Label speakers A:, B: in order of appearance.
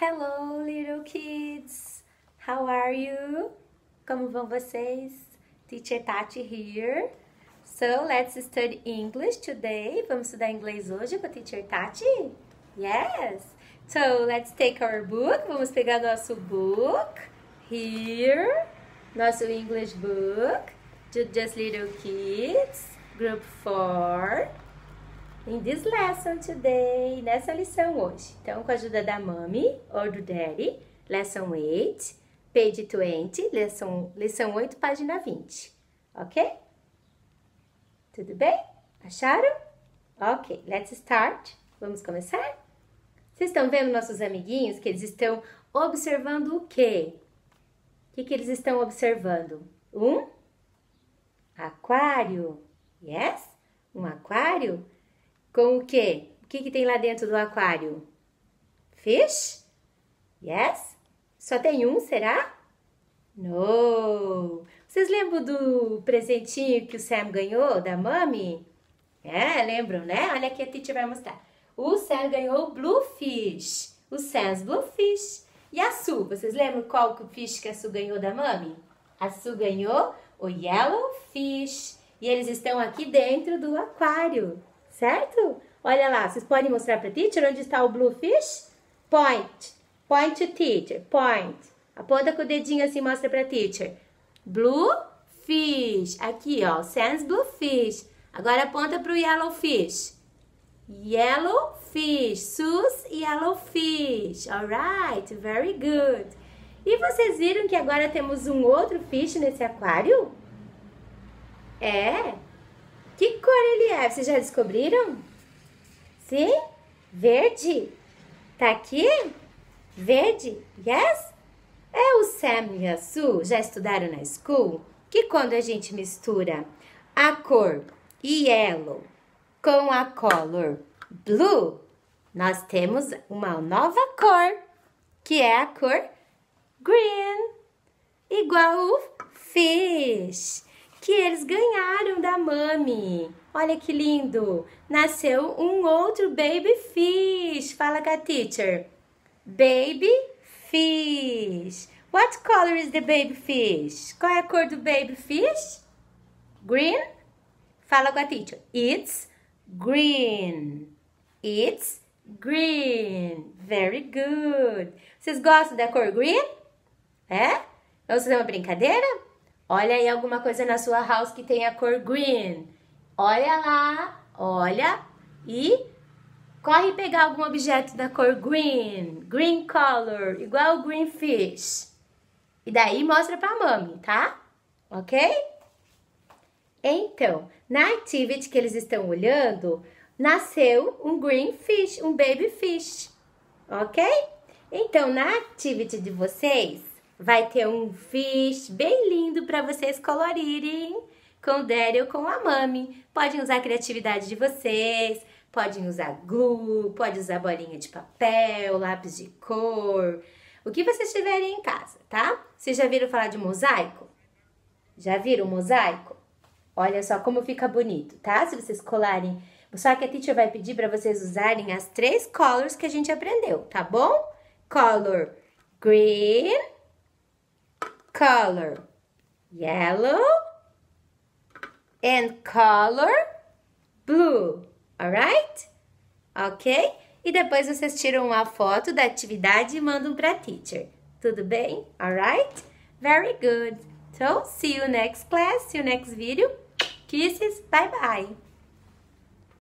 A: Hello, little kids. How are you? Como vão vocês? Teacher Tati here. So, let's study English today. Vamos estudar inglês hoje com a Teacher Tati? Yes. So, let's take our book. Vamos pegar nosso book. Here. Nosso English book. Just Little Kids. Group 4 in this lesson today, nessa lição hoje. Então, com a ajuda da mami ou do daddy, lesson 8, page 20, lição, lição 8, página 20. Ok? Tudo bem? Acharam? Ok, let's start. Vamos começar? Vocês estão vendo nossos amiguinhos que eles estão observando o quê? O que, que eles estão observando? Um aquário. Yes? Um aquário? Com o quê? O que, que tem lá dentro do aquário? Fish? Yes? Só tem um, será? No! Vocês lembram do presentinho que o Sam ganhou da mami? É, lembram, né? Olha aqui a Titi vai mostrar. O Sam ganhou o Bluefish. O Sam's Bluefish. E a Su, vocês lembram qual que o fish que a Su ganhou da mami? A Su ganhou o Yellow Fish. E eles estão aqui dentro do aquário certo? Olha lá, vocês podem mostrar para teacher onde está o blue fish? Point. Point to teacher. Point. Aponta com o dedinho assim, mostra para teacher. Blue fish. Aqui, ó. Sans blue fish. Agora aponta para o yellow fish. Yellow fish. Sus yellow fish. Alright, very good. E vocês viram que agora temos um outro fish nesse aquário? É, que cor ele é? Vocês já descobriram? Sim? Verde? Tá aqui? Verde? Yes? É o Sam e a Sue já estudaram na school que quando a gente mistura a cor yellow com a color blue, nós temos uma nova cor, que é a cor green, igual o fish que eles ganharam da mami. Olha que lindo! Nasceu um outro baby fish. Fala com a teacher. Baby fish. What color is the baby fish? Qual é a cor do baby fish? Green? Fala com a teacher. It's green. It's green. Very good. Vocês gostam da cor green? É? Vamos fazer uma brincadeira? Olha aí alguma coisa na sua house que tem a cor green. Olha lá, olha e corre pegar algum objeto da cor green, green color, igual o green fish. E daí mostra pra mami, tá? Ok? Então, na activity que eles estão olhando, nasceu um green fish, um baby fish. Ok? Então, na activity de vocês, vai ter um fish bem lindo para vocês colorirem com o daddy ou com a mami. Podem usar a criatividade de vocês, podem usar glue, pode usar bolinha de papel, lápis de cor, o que vocês tiverem em casa, tá? Vocês já viram falar de mosaico? Já viram mosaico? Olha só como fica bonito, tá? Se vocês colarem. Só que a teacher vai pedir para vocês usarem as três colors que a gente aprendeu, tá bom? Color green, color yellow and color blue, alright? Ok? E depois vocês tiram uma foto da atividade e mandam para teacher. Tudo bem? Alright? Very good. So, see you next class, see you next video. Kisses, bye bye.